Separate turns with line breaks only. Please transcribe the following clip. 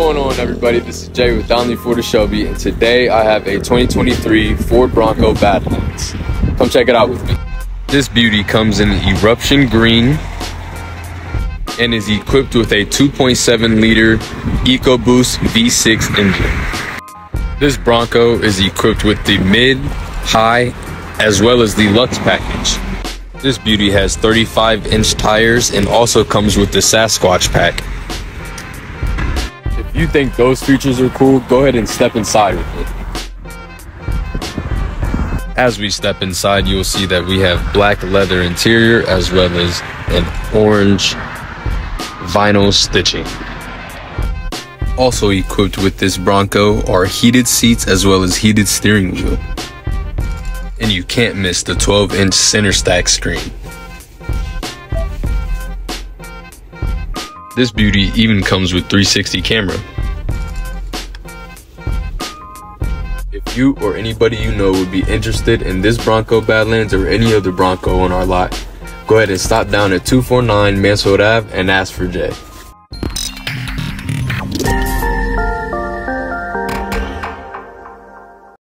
going on everybody? This is Jay with Donley Ford Shelby and today I have a 2023 Ford Bronco Badlands. Come check it out with me. This beauty comes in eruption green and is equipped with a 2.7 liter EcoBoost V6 engine. This Bronco is equipped with the mid, high, as well as the Lux package. This beauty has 35 inch tires and also comes with the Sasquatch pack. If you think those features are cool, go ahead and step inside with me. As we step inside, you'll see that we have black leather interior as well as an orange vinyl stitching. Also equipped with this Bronco are heated seats as well as heated steering wheel. And you can't miss the 12 inch center stack screen. This beauty even comes with 360 camera. If you or anybody you know would be interested in this Bronco Badlands or any other Bronco on our lot, go ahead and stop down at 249 Mansfield Ave and ask for Jay.